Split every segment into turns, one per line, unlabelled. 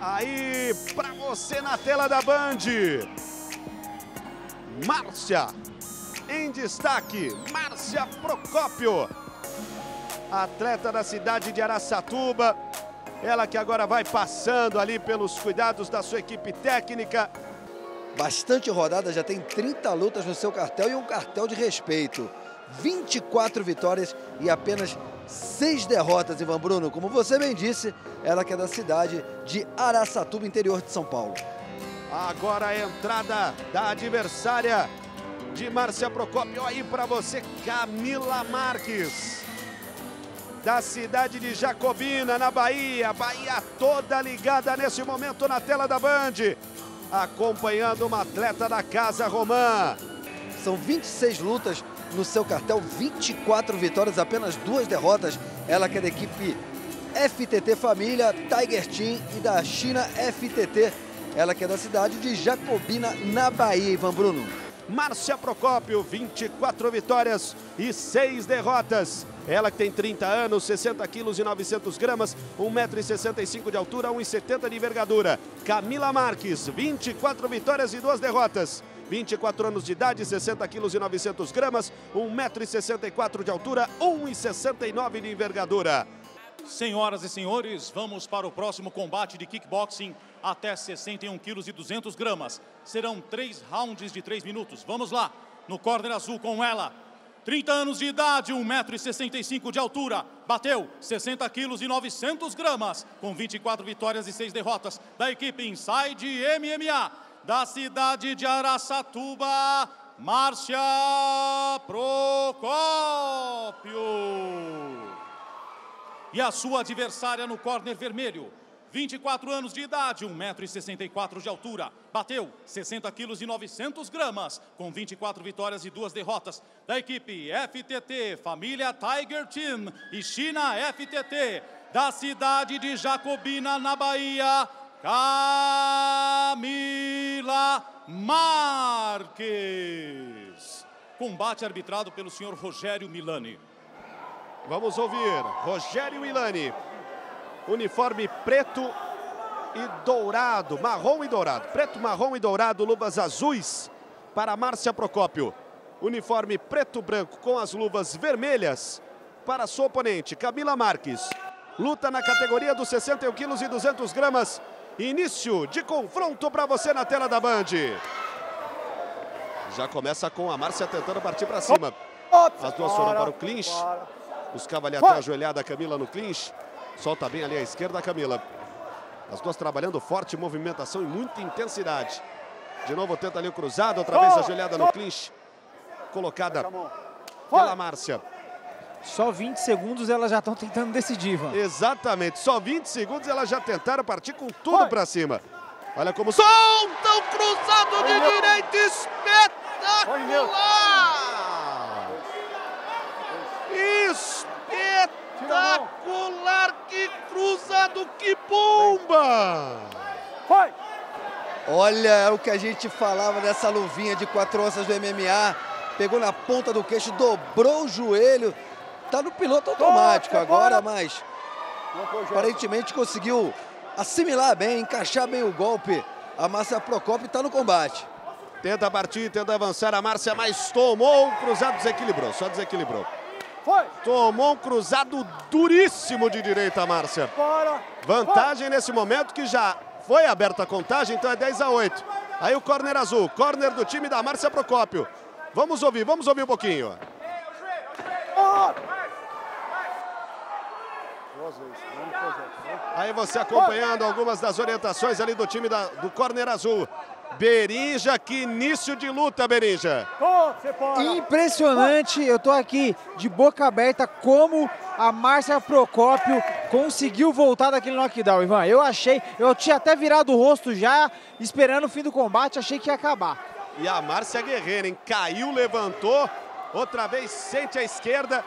Aí, para você na tela da Band. Márcia, em destaque, Márcia Procópio. Atleta da cidade de Araçatuba. Ela que agora vai passando ali pelos cuidados da sua equipe técnica.
Bastante rodada, já tem 30 lutas no seu cartel e um cartel de respeito. 24 vitórias e apenas 6 derrotas, Ivan Bruno. Como você bem disse, ela que é da cidade de Araçatuba, interior de São Paulo.
Agora a entrada da adversária de Márcia Procópio. Aí para você, Camila Marques. Da cidade de Jacobina, na Bahia. Bahia toda ligada nesse momento na tela da Band. Acompanhando uma atleta da Casa Romã.
São 26 lutas no seu cartel, 24 vitórias, apenas duas derrotas. Ela que é da equipe FTT Família, Tiger Team e da China FTT. Ela que é da cidade de Jacobina, na Bahia, Ivan Bruno.
Márcia Procópio, 24 vitórias e 6 derrotas. Ela que tem 30 anos, 60 quilos e 900 gramas, 1,65m de altura, 1,70m de envergadura. Camila Marques, 24 vitórias e 2 derrotas. 24 anos de idade, 60 quilos e 900 gramas, 1,64m de altura, 1,69m de envergadura.
Senhoras e senhores, vamos para o próximo combate de kickboxing até 61 quilos e 200 gramas. Serão três rounds de três minutos. Vamos lá, no corner azul com ela. 30 anos de idade, 1,65m de altura. Bateu 60 quilos e 900 gramas, com 24 vitórias e 6 derrotas da equipe Inside MMA da cidade de Araçatuba, Márcia Procópio. E a sua adversária no corner vermelho, 24 anos de idade, 1,64m de altura. Bateu 60 quilos e 900 gramas, com 24 vitórias e duas derrotas da equipe FTT, família Tiger Team e China FTT, da cidade de Jacobina, na Bahia, Camila Marques. Combate arbitrado pelo senhor Rogério Milani.
Vamos ouvir Rogério Milani. Uniforme preto e dourado, marrom e dourado. Preto, marrom e dourado, luvas azuis para Márcia Procópio. Uniforme preto-branco com as luvas vermelhas para sua oponente, Camila Marques. Luta na categoria dos 61 quilos e 200 gramas. Início de confronto para você na tela da Band. Já começa com a Márcia tentando partir para cima. As duas foram para o clinch. Buscava ali até a ajoelhada a Camila no clinch. Solta bem ali à esquerda a Camila. As duas trabalhando forte movimentação e muita intensidade. De novo tenta ali o cruzado, outra vez ajoelhada no clinch. Colocada pela Márcia.
Só 20 segundos elas já estão tentando decidir, Ivan.
Exatamente, só 20 segundos elas já tentaram partir com tudo para cima. Olha como solta o cruzado de direita espetacular! Espetacular! Que cruzado, que bomba!
Foi! Olha é o que a gente falava dessa luvinha de quatro onças do MMA. Pegou na ponta do queixo, dobrou o joelho. Tá no piloto automático agora, mas aparentemente conseguiu assimilar bem, encaixar bem o golpe. A Márcia Procopio está no combate.
Tenta partir, tenta avançar a Márcia, mas tomou um cruzado, desequilibrou, só desequilibrou.
Foi.
Tomou um cruzado duríssimo de direita, Márcia.
Bora.
Vantagem nesse momento que já foi aberta a contagem, então é 10 a 8. Aí o corner azul, corner do time da Márcia Procópio. Vamos ouvir, vamos ouvir um pouquinho. Aí você acompanhando algumas das orientações ali do time da, do corner azul. Berija, que início de luta, Berija.
Impressionante, eu tô aqui de boca aberta como a Márcia Procópio conseguiu voltar daquele knockdown, Ivan. Eu achei, eu tinha até virado o rosto já, esperando o fim do combate, achei que ia acabar.
E a Márcia Guerreira, hein? Caiu, levantou, outra vez sente a esquerda,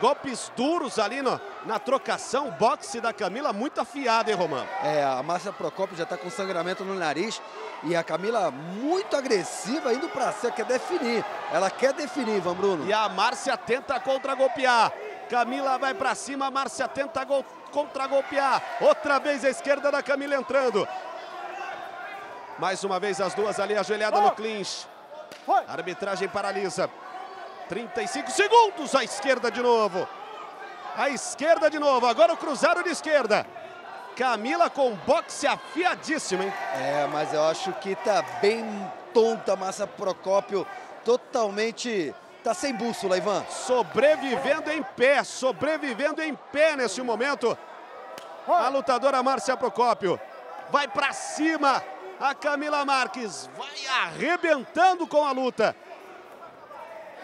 golpes duros ali no, na trocação, boxe da Camila muito afiado, hein, Romano?
É, a Márcia Procópio já está com sangramento no nariz e a Camila muito agressiva, indo para cima, quer definir. Ela quer definir, Ivan Bruno.
E a Márcia tenta contra-golpear. Camila vai para cima, Márcia tenta gol, contra-golpear. Outra vez a esquerda da Camila entrando. Mais uma vez as duas ali ajoelhada no clinch. A arbitragem paralisa. 35 segundos, a esquerda de novo. A esquerda de novo, agora o cruzado de esquerda. Camila com boxe afiadíssimo, hein?
É, mas eu acho que tá bem tonta a Massa Procópio, totalmente... Tá sem bússola, Ivan.
Sobrevivendo em pé, sobrevivendo em pé nesse momento. A lutadora Márcia Procópio vai para cima. A Camila Marques vai arrebentando com a luta.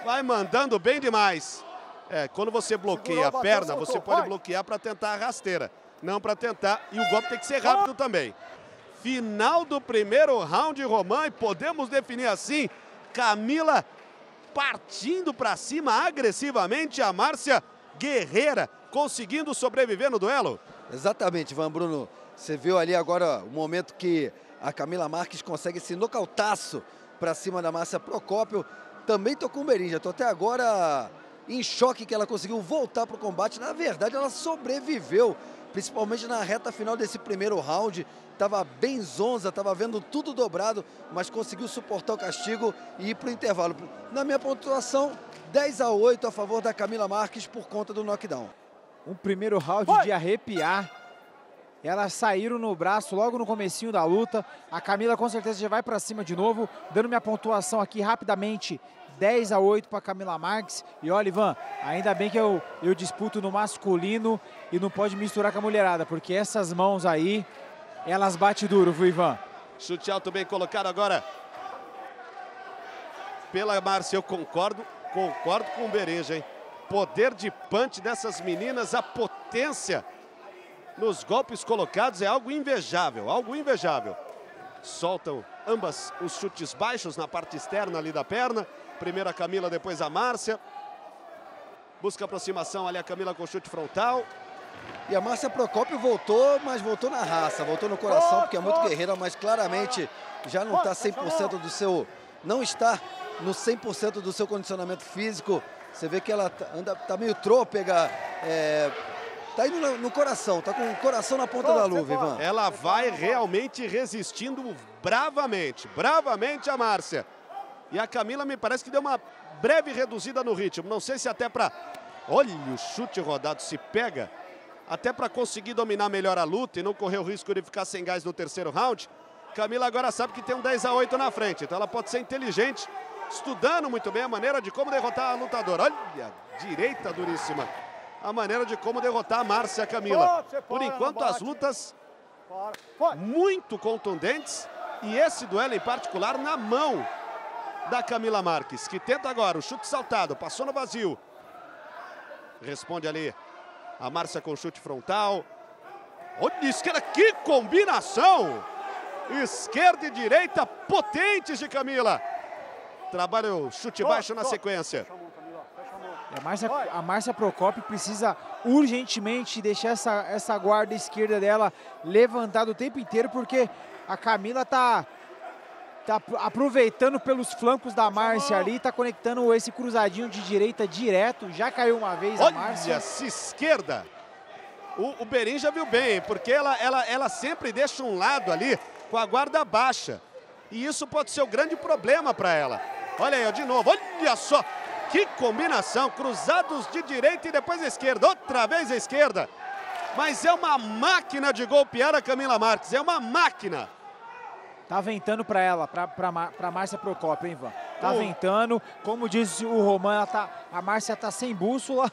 Vai mandando bem demais. É, quando você bloqueia a perna, você pode bloquear para tentar a rasteira não para tentar. E o golpe tem que ser rápido também. Final do primeiro round, Romã, e podemos definir assim, Camila partindo para cima agressivamente, a Márcia Guerreira conseguindo sobreviver no duelo.
Exatamente, Van Bruno. Você viu ali agora o momento que a Camila Marques consegue esse nocautaço para cima da Márcia Procópio. Também tô com o Berinja, tô até agora em choque que ela conseguiu voltar para o combate. Na verdade, ela sobreviveu principalmente na reta final desse primeiro round. Estava bem zonza, estava vendo tudo dobrado, mas conseguiu suportar o castigo e ir para o intervalo. Na minha pontuação, 10 a 8 a favor da Camila Marques por conta do knockdown.
Um primeiro round de arrepiar. Elas saíram no braço logo no comecinho da luta. A Camila com certeza já vai para cima de novo. Dando minha pontuação aqui rapidamente. 10 a 8 para Camila Marques. E olha, Ivan, ainda bem que eu, eu disputo no masculino e não pode misturar com a mulherada, porque essas mãos aí, elas batem duro, viu, Ivan?
Chute alto bem colocado agora pela Márcia. Eu concordo, concordo com o Bereja, hein? Poder de punch dessas meninas, a potência nos golpes colocados é algo invejável, algo invejável. Soltam ambas os chutes baixos na parte externa ali da perna. Primeiro a Camila, depois a Márcia. Busca aproximação ali a Camila com chute frontal.
E a Márcia Procópio voltou, mas voltou na raça, voltou no coração, porque é muito guerreira, mas claramente já não está 100% do seu... Não está no 100% do seu condicionamento físico. Você vê que ela tá, anda, tá meio trôpega, é, tá indo no, no, coração, tá com o coração na ponta da luva, Ivan.
Ela vai realmente resistindo bravamente, bravamente a Márcia. E a Camila me parece que deu uma breve reduzida no ritmo. Não sei se até para... Olha o chute rodado, se pega. Até para conseguir dominar melhor a luta e não correr o risco de ficar sem gás no terceiro round. Camila agora sabe que tem um 10 a 8 na frente. Então ela pode ser inteligente, estudando muito bem a maneira de como derrotar a lutadora. Olha, direita duríssima. A maneira de como derrotar a Márcia Camila. Por enquanto as lutas muito contundentes. E esse duelo em particular na mão da Camila Marques, que tenta agora o chute saltado, passou no vazio. Responde ali a Márcia com chute frontal. Olha, esquerda, que combinação! Esquerda e direita potentes de Camila. Trabalha o chute baixo na sequência.
A Márcia, a Márcia Procopio precisa urgentemente deixar essa, essa guarda esquerda dela levantada o tempo inteiro, porque a Camila tá Tá aproveitando pelos flancos da Márcia ali, tá conectando esse cruzadinho de direita direto. Já caiu uma vez a Márcia.
Olha, se esquerda. O, o Berim já viu bem, porque ela, ela, ela sempre deixa um lado ali com a guarda baixa. E isso pode ser o um grande problema para ela. Olha aí, de novo, olha só. Que combinação, cruzados de direita e depois a esquerda. Outra vez a esquerda. Mas é uma máquina de golpear a Camila Marques, é uma máquina.
Tá ventando para ela, para Márcia Procópio, hein, Ivan? Tá ventando. Como disse o Roman, tá, a Márcia tá sem bússola.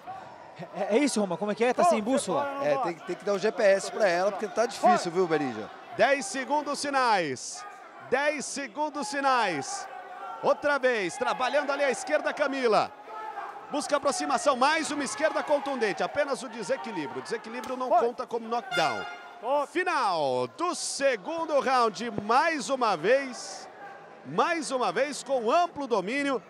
É, é, isso, Roman? Como é que é? Tá sem bússola?
É, tem, tem que dar o GPS para ela, porque tá difícil, viu, Berija?
10 segundos sinais. 10 segundos sinais. Outra vez, trabalhando ali à esquerda, Camila. Busca aproximação, mais uma esquerda contundente. Apenas o desequilíbrio. O desequilíbrio não conta como knockdown. Final do segundo round, mais uma vez, mais uma vez com amplo domínio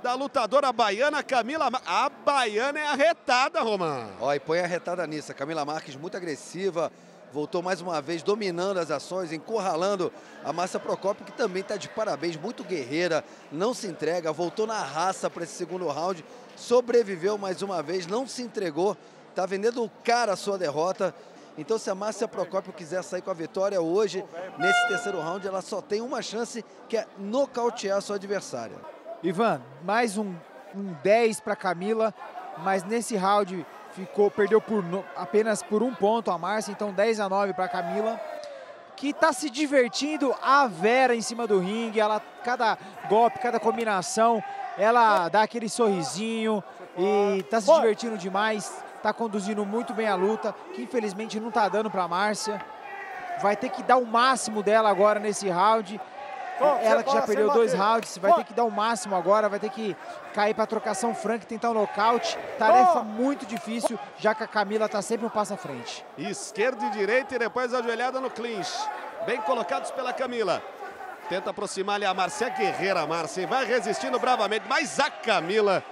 da lutadora baiana Camila A baiana é arretada, Roman.
Ó, e põe arretada nisso. A Camila Marques muito agressiva, voltou mais uma vez dominando as ações, encurralando a Márcia Procópio, que também está de parabéns, muito guerreira, não se entrega, voltou na raça para esse segundo round, sobreviveu mais uma vez, não se entregou, está vendendo cara a sua derrota. Então, se a Márcia Procópio quiser sair com a vitória hoje, nesse terceiro round, ela só tem uma chance, que é nocautear a sua adversária.
Ivan, mais um, um 10 para Camila, mas nesse round ficou perdeu por no, apenas por um ponto a Márcia, então 10 a 9 para Camila, que está se divertindo a Vera em cima do ringue, ela cada golpe, cada combinação, ela dá aquele sorrisinho e está se divertindo demais está conduzindo muito bem a luta, que infelizmente não está dando para a Márcia. Vai ter que dar o máximo dela agora nesse round. Ela que já perdeu dois rounds, vai ter que dar o máximo agora, vai ter que cair para trocação franca e tentar um nocaute. Tarefa muito difícil, já que a Camila está sempre um passo à frente.
Esquerda e direita e depois ajoelhada no clinch. Bem colocados pela Camila. Tenta aproximar ali a Márcia, é guerreira Márcia, vai resistindo bravamente, mas a Camila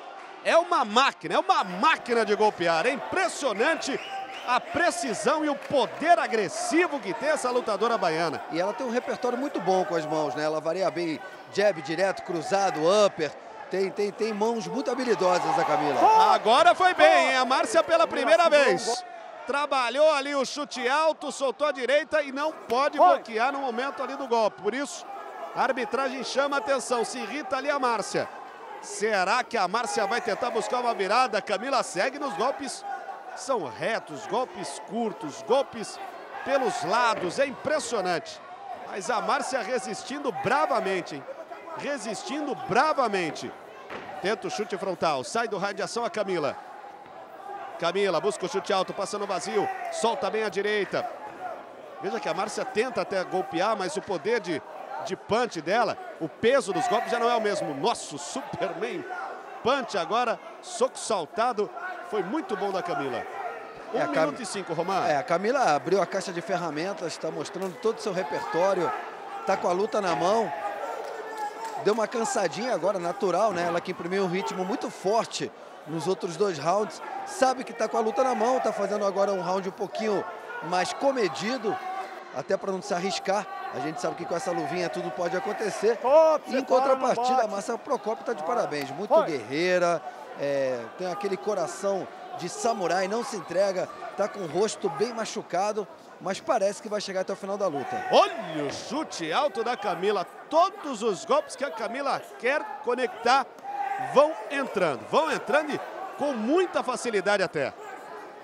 é uma máquina, é uma máquina de golpear. É impressionante a precisão e o poder agressivo que tem essa lutadora baiana.
E ela tem um repertório muito bom com as mãos, né? Ela varia bem jab direto, cruzado, upper. Tem, tem, tem mãos muito habilidosas a Camila.
Agora foi bem, hein? A Márcia pela primeira vez. Trabalhou ali o chute alto, soltou a direita e não pode bloquear no momento ali do golpe. Por isso, a arbitragem chama a atenção. Se irrita ali a Márcia. Será que a Márcia vai tentar buscar uma virada? Camila segue nos golpes. São retos, golpes curtos, golpes pelos lados. É impressionante. Mas a Márcia resistindo bravamente, hein? Resistindo bravamente. Tenta o chute frontal. Sai do raio de ação a Camila. Camila busca o chute alto, passando vazio. Solta bem a direita. Veja que a Márcia tenta até golpear, mas o poder de de punch dela, o peso dos golpes já não é o mesmo. Nosso Superman punch agora, soco saltado, foi muito bom da Camila. Um é, minuto Cam... e.
É, a Camila abriu a caixa de ferramentas, está mostrando todo o seu repertório, está com a luta na mão. Deu uma cansadinha agora, natural, né? Ela que imprimiu um ritmo muito forte nos outros dois rounds. Sabe que está com a luta na mão, está fazendo agora um round um pouquinho mais comedido, até para não se arriscar. A gente sabe que com essa luvinha tudo pode acontecer. e em contrapartida, a Márcia Procopio está de parabéns. Muito Foi. guerreira, é, tem aquele coração de samurai, não se entrega, está com o rosto bem machucado, mas parece que vai chegar até o final da luta.
Olha o chute alto da Camila. Todos os golpes que a Camila quer conectar vão entrando, vão entrando e com muita facilidade até.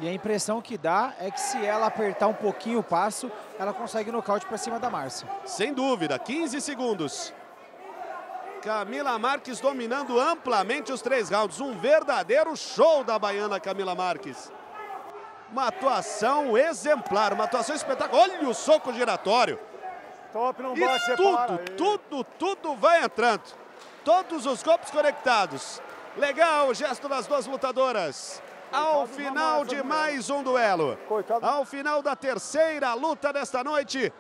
E a impressão que dá é que se ela apertar um pouquinho o passo, ela consegue nocaute para cima da Márcia.
Sem dúvida, 15 segundos. Camila Marques dominando amplamente os três rounds. Um verdadeiro show da baiana Camila Marques. Uma atuação exemplar, uma atuação espetacular. Olha o soco giratório.
Top, não
e tudo, tudo, tudo vai entrando. Todos os golpes conectados. Legal o gesto das duas lutadoras ao final de mais um duelo. Ao final da terceira luta desta noite.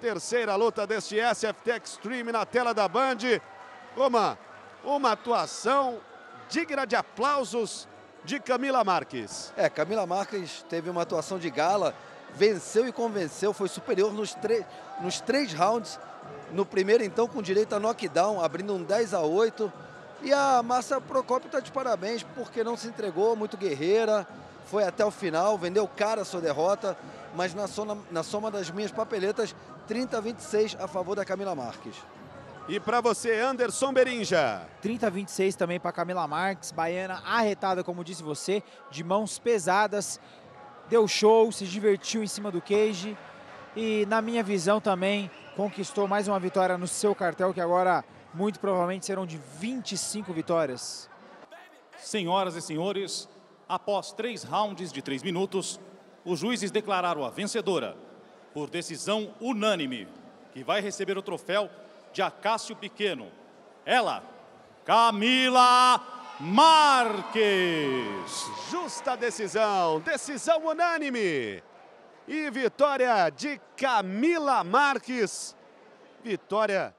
Terceira luta deste SFT Extreme na tela da Band. Uma, uma atuação digna de aplausos de Camila Marques.
É, Camila Marques teve uma atuação de gala, venceu e convenceu, foi superior nos, nos três rounds. No primeiro, então, com direito a knockdown, abrindo um 10 a 8 e a Márcia Procópio está de parabéns porque não se entregou, muito guerreira, foi até o final, vendeu cara a sua derrota, mas na soma, na soma das minhas papeletas, 30 a 26 a favor da Camila Marques.
E para você, Anderson Berinja?
30 a 26 também para Camila Marques, baiana arretada, como disse você, de mãos pesadas, deu show, se divertiu em cima do cage e, na minha visão também, conquistou mais uma vitória no seu cartel, que agora muito provavelmente serão de 25 vitórias.
Senhoras e senhores, após três rounds de três minutos, os juízes declararam a vencedora por decisão unânime, que vai receber o troféu de Acácio Pequeno. Ela, Camila Marques.
Justa decisão, decisão unânime. E vitória de Camila Marques. Vitória